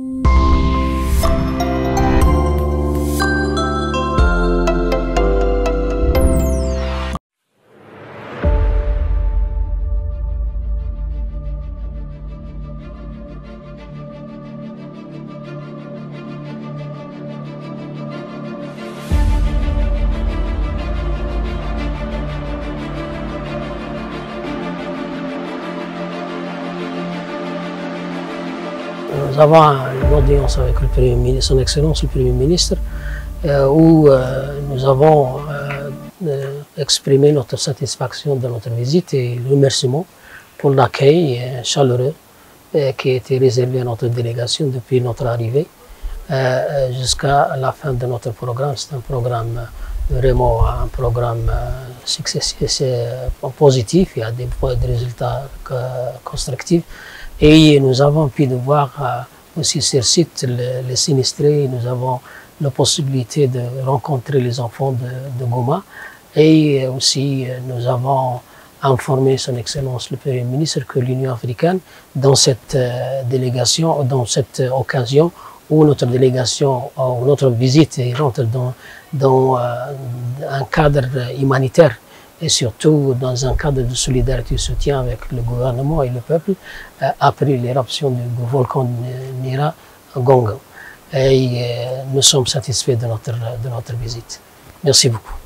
you Nous avons une audience avec Son Excellence le Premier ministre, euh, où euh, nous avons euh, exprimé notre satisfaction de notre visite et le remerciement pour l'accueil chaleureux qui a été réservé à notre délégation depuis notre arrivée jusqu'à la fin de notre programme. C'est un programme vraiment un programme positif, il y a des résultats constructifs. Et nous avons pu voir euh, aussi sur site les, sinistrés, nous avons la possibilité de rencontrer les enfants de, Goma. Et aussi euh, nous avons informé son Excellence le Premier ministre que l'Union africaine, dans cette euh, délégation, dans cette occasion où notre délégation, ou notre visite rentre dans, dans un cadre humanitaire et surtout dans un cadre de solidarité et soutien avec le gouvernement et le peuple euh, après l'éruption du volcan Nira Gonga. Et euh, nous sommes satisfaits de notre, de notre visite. Merci beaucoup.